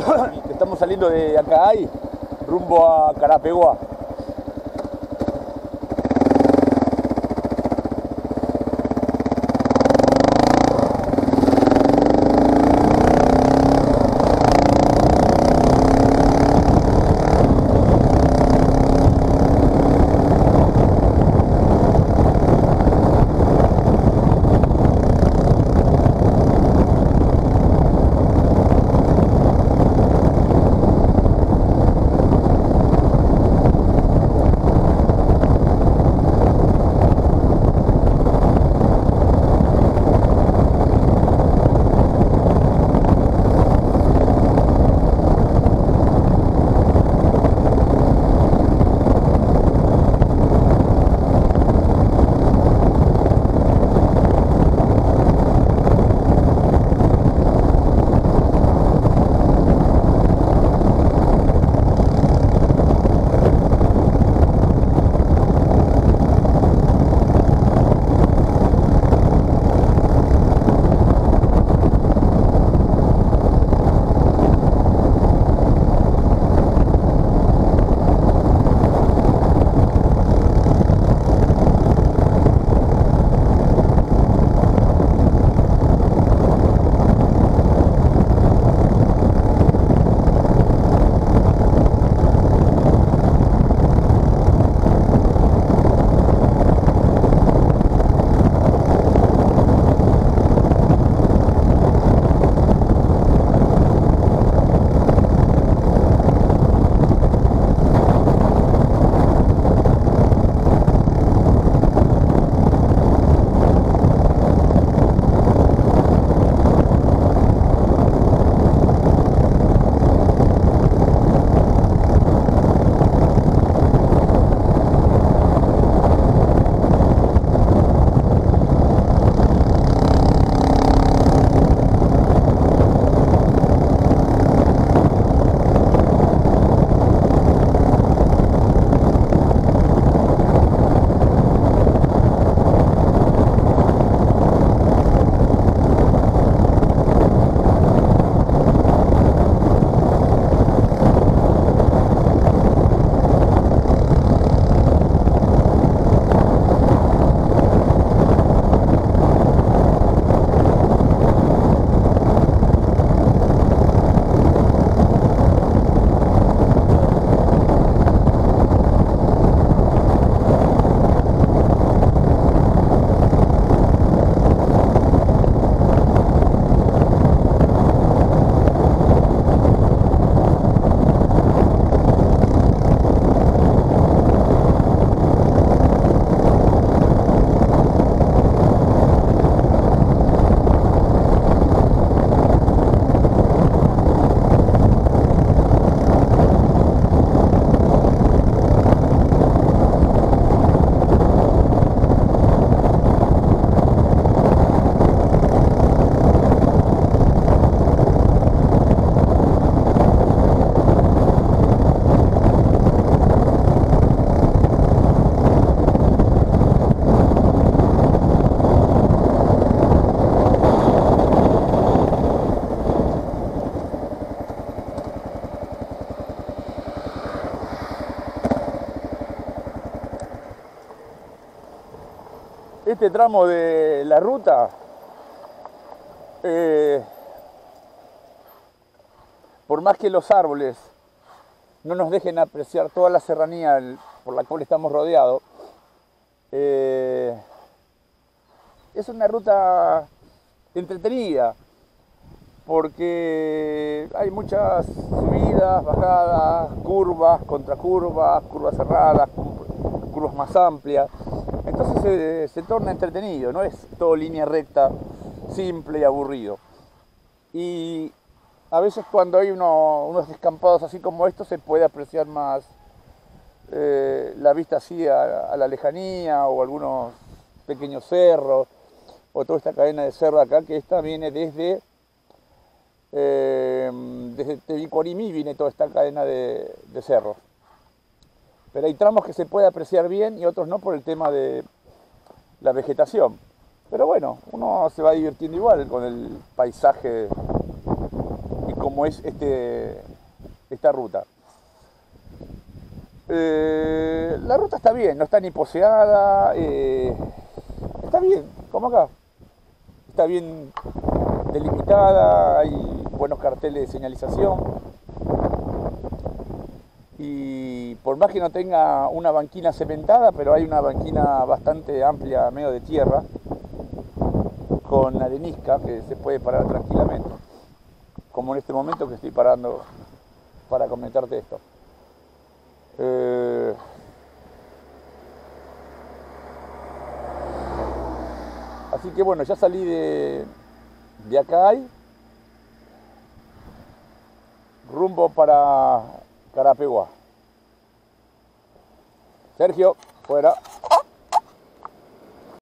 estamos saliendo de Acay rumbo a Carapegua. Este tramo de la ruta eh, por más que los árboles no nos dejen apreciar toda la serranía por la cual estamos rodeados, eh, es una ruta entretenida porque hay muchas subidas, bajadas, curvas, contracurvas, curvas cerradas, curvas más amplias. Entonces se, torna entretenido, no es todo línea recta, simple y aburrido. Y a veces cuando hay unos descampados así como estos se puede apreciar más eh, la vista así a, la lejanía o algunos pequeños cerros o toda esta cadena de cerro acá que esta viene desde eh, desde Tevicuarimí viene toda esta cadena de cerros pero hay tramos que se puede apreciar bien y otros no por el tema de la vegetación. Pero bueno, uno se va divirtiendo igual con el paisaje y cómo es este, esta ruta. Eh, la ruta está bien, no está ni poseada, eh, está bien, como acá. Está bien delimitada, hay buenos carteles de señalización. Y por más que no tenga una banquina cementada, pero hay una banquina bastante amplia, medio de tierra, con arenisca que se puede parar tranquilamente. Como en este momento que estoy parando para comentarte esto. Eh, así que bueno, ya salí de, de acá rumbo para Carapeguá. Sergio, fuera.